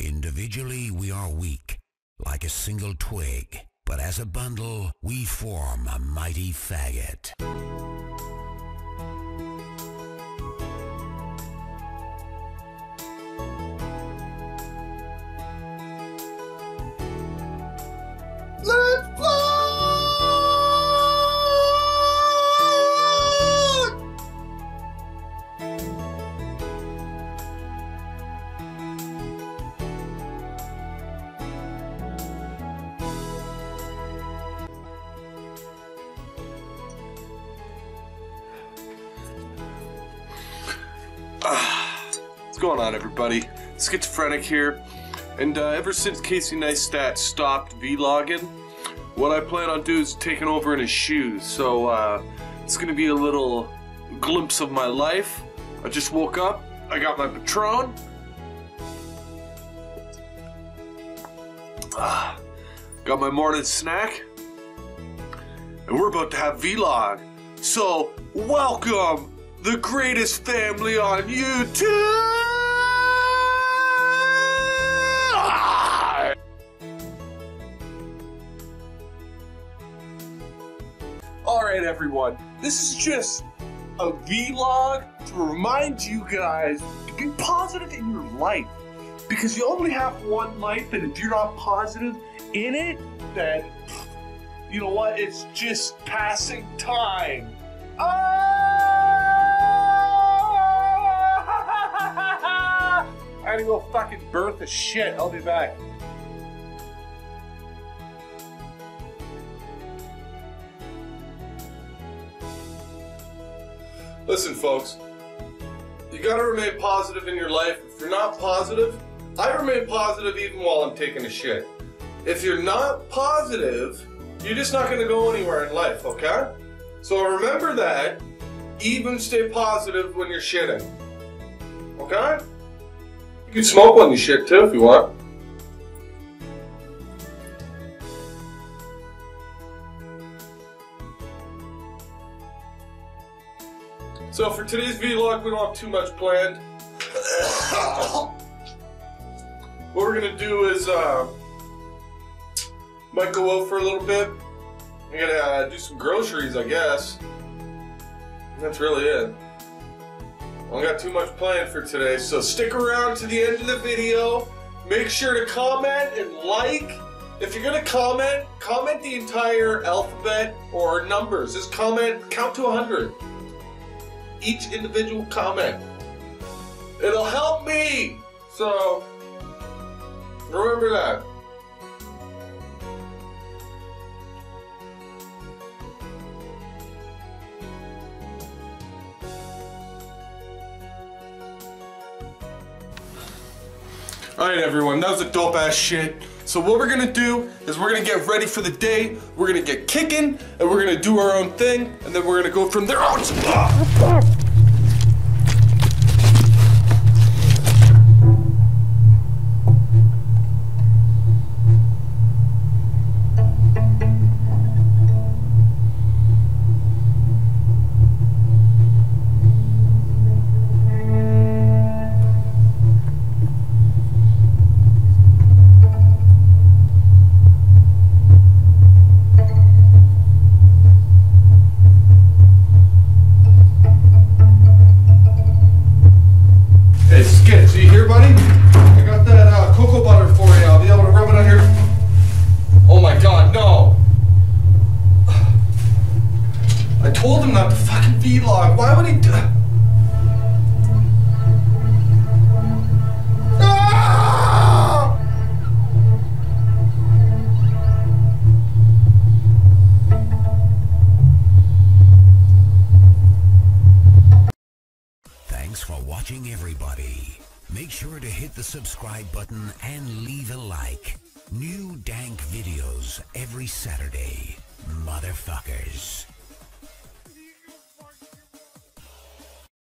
Individually, we are weak, like a single twig. But as a bundle, we form a mighty faggot. Going on, everybody? Skitzophrenic here, and uh, ever since Casey Neistat stopped vlogging, what I plan on doing is taking over in his shoes. So uh, it's gonna be a little glimpse of my life. I just woke up. I got my Patron. Ah, got my morning snack, and we're about to have vlog. So welcome the greatest family on YouTube. All right, everyone. This is just a vlog to remind you guys to be positive in your life because you only have one life, and if you're not positive in it, then you know what? It's just passing time. Ah! I gotta go fucking birth a shit. I'll be back. Listen, folks. You gotta remain positive in your life. If you're not positive, I remain positive even while I'm taking a shit. If you're not positive, you're just not gonna go anywhere in life, okay? So remember that. Even stay positive when you're shitting. Okay? You can smoke when you shit too if you want. So for today's vlog, we don't have too much planned. what we're gonna do is, uh, might go out for a little bit. I'm gonna uh, do some groceries, I guess. That's really it. I don't got too much planned for today, so stick around to the end of the video. Make sure to comment and like. If you're gonna comment, comment the entire alphabet or numbers. Just comment, count to 100. Each individual comment. It'll help me. So, remember that. Alright everyone, that was a dope ass shit. So what we're gonna do is we're gonna get ready for the day, we're gonna get kicking, and we're gonna do our own thing, and then we're gonna go from there. Oh, Hey Skit, so you here buddy? I got that uh, cocoa butter for you, I'll be able to rub it on your... Oh my god, no! I told him not to fucking vlog, why would he do... Thanks for watching, everybody. Make sure to hit the subscribe button and leave a like. New dank videos every Saturday. Motherfuckers.